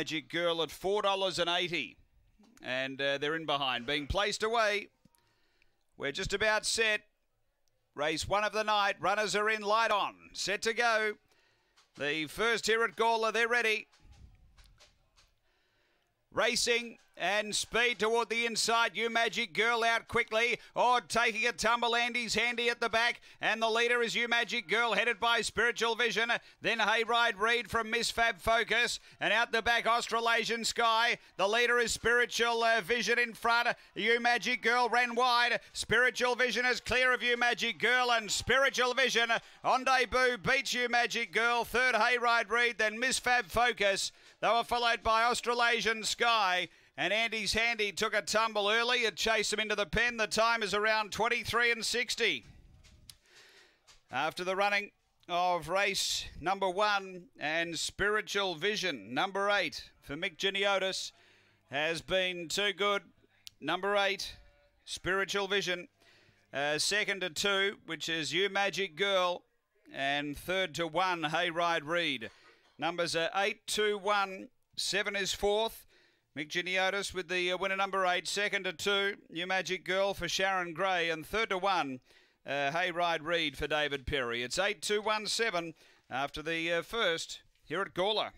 Magic Girl at $4.80. And uh, they're in behind. Being placed away. We're just about set. Race one of the night. Runners are in. Light on. Set to go. The first here at Gawler. They're ready. Racing and speed toward the inside. You Magic Girl out quickly. Oh, taking a tumble. Andy's handy at the back. And the leader is You Magic Girl, headed by Spiritual Vision. Then Hayride Reed from Miss Fab Focus. And out the back, Australasian Sky. The leader is Spiritual uh, Vision in front. You Magic Girl ran wide. Spiritual Vision is clear of You Magic Girl. And Spiritual Vision on debut beats You Magic Girl. Third, Hayride Reed. Then Miss Fab Focus. They were followed by Australasian Sky. And Andy's Handy took a tumble early. It chased him into the pen. The time is around 23 and 60. After the running of race number one and Spiritual Vision, number eight for Mick Geniotis, has been too good. Number eight, Spiritual Vision. Uh, second to two, which is You Magic Girl. And third to one, Hayride Reed. Numbers are eight, two, one. Seven is fourth. Mick Geniotis with the uh, winner number eight, second to two, You Magic Girl for Sharon Gray, and third to one, uh, Hayride Reed for David Perry. It's eight two one seven after the uh, first here at Gawler.